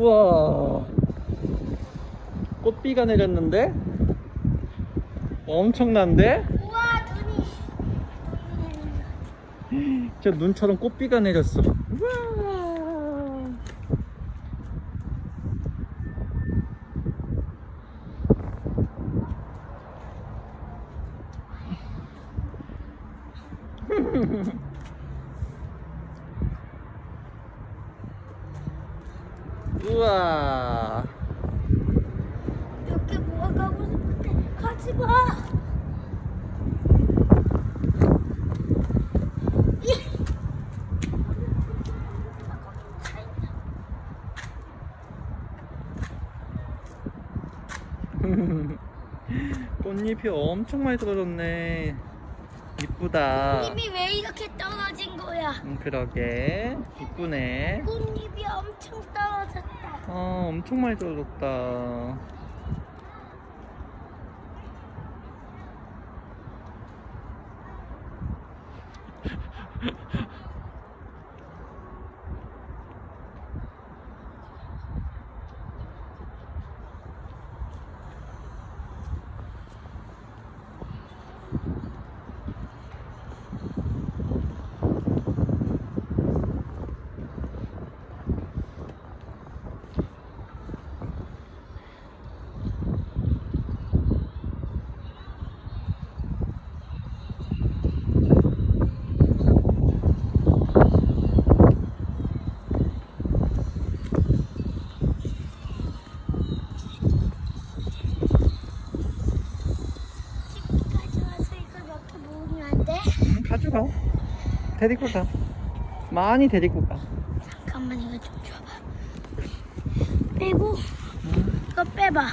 우와. 꽃비가 내렸는데? 엄청난데? 우와 눈이. 저 눈처럼 꽃비가 내렸어. 우와 우와 이렇게 모아가고 싶은데 가지 마. 예. 꽃잎이 엄청 많이 떨어졌네 이쁘다 꽃잎이 왜 이렇게 떨어진 거야? 음, 그러게 이쁘네 꽃잎이 엄청 떨어졌다. 어 엄청 많이 떨어졌다 가져가 데리고 가 많이 데리고 가 잠깐만 이거 좀 줘봐. 빼고 이거 빼봐.